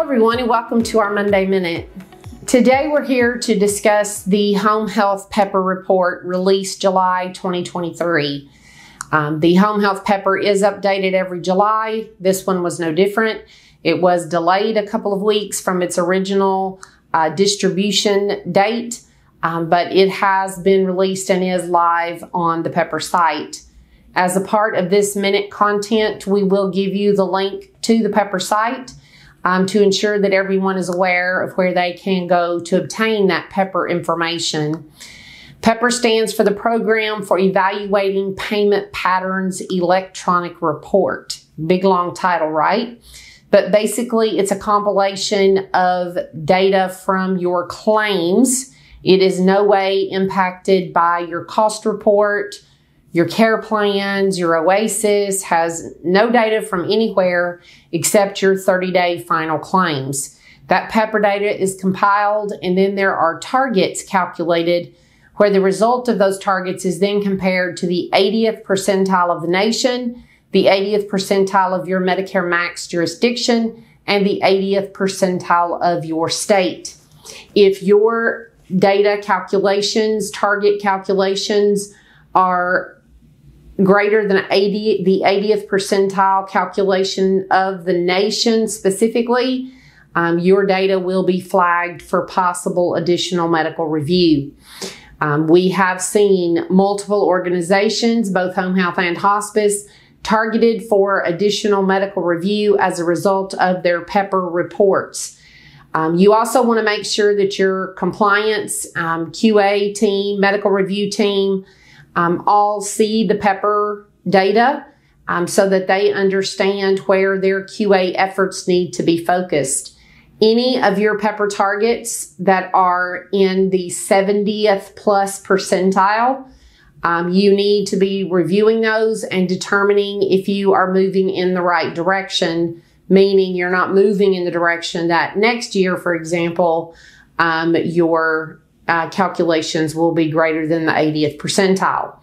everyone, and welcome to our Monday Minute. Today, we're here to discuss the Home Health Pepper Report released July 2023. Um, the Home Health Pepper is updated every July. This one was no different. It was delayed a couple of weeks from its original uh, distribution date, um, but it has been released and is live on the Pepper site. As a part of this minute content, we will give you the link to the Pepper site um, to ensure that everyone is aware of where they can go to obtain that PEPPER information. PEPPER stands for the Program for Evaluating Payment Patterns Electronic Report. Big long title, right? But basically, it's a compilation of data from your claims. It is no way impacted by your cost report your care plans, your OASIS has no data from anywhere except your 30 day final claims. That PEPPER data is compiled and then there are targets calculated where the result of those targets is then compared to the 80th percentile of the nation, the 80th percentile of your Medicare MAC jurisdiction, and the 80th percentile of your state. If your data calculations, target calculations are greater than 80, the 80th percentile calculation of the nation specifically, um, your data will be flagged for possible additional medical review. Um, we have seen multiple organizations, both home health and hospice, targeted for additional medical review as a result of their PEPPER reports. Um, you also want to make sure that your compliance um, QA team, medical review team, um, all see the pepper data um, so that they understand where their QA efforts need to be focused. Any of your pepper targets that are in the 70th plus percentile, um, you need to be reviewing those and determining if you are moving in the right direction, meaning you're not moving in the direction that next year, for example, um, your uh, calculations will be greater than the 80th percentile.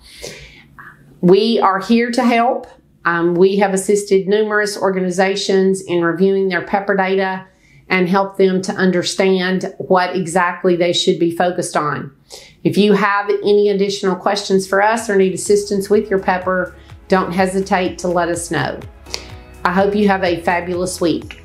We are here to help. Um, we have assisted numerous organizations in reviewing their PEPPER data and help them to understand what exactly they should be focused on. If you have any additional questions for us or need assistance with your PEPPER, don't hesitate to let us know. I hope you have a fabulous week.